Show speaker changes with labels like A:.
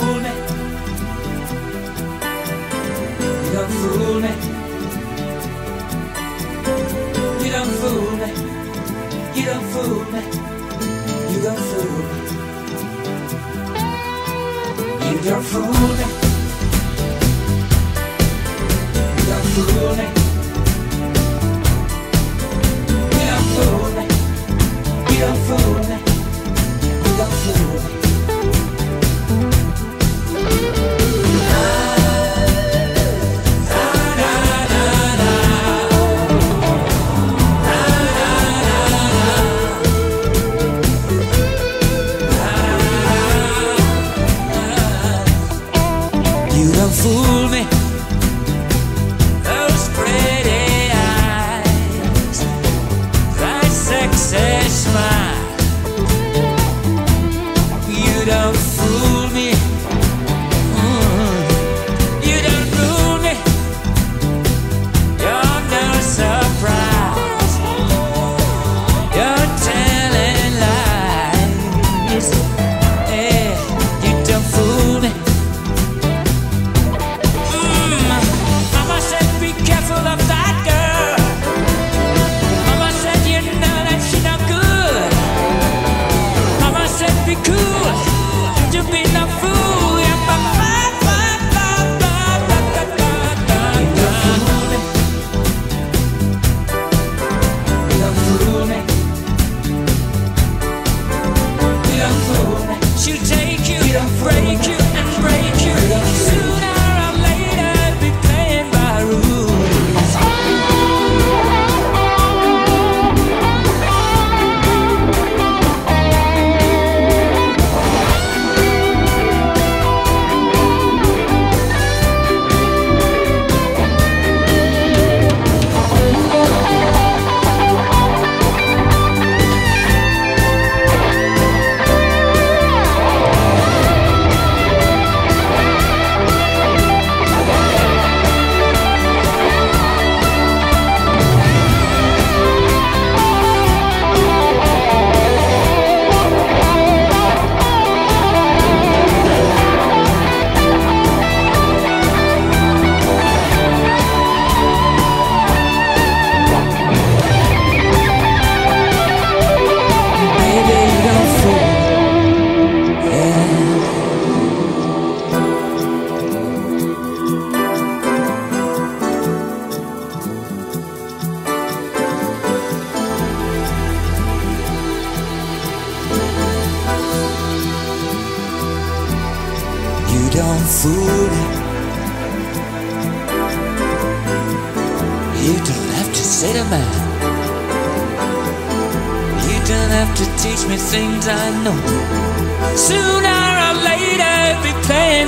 A: me. You don't fool me. You don't fool me. You don't fool me. You don't fool me. You don't fool me. You don't fool me. You don't fool me. You don't have to say to man. You don't have to teach me things I know. Sooner or later, be playing.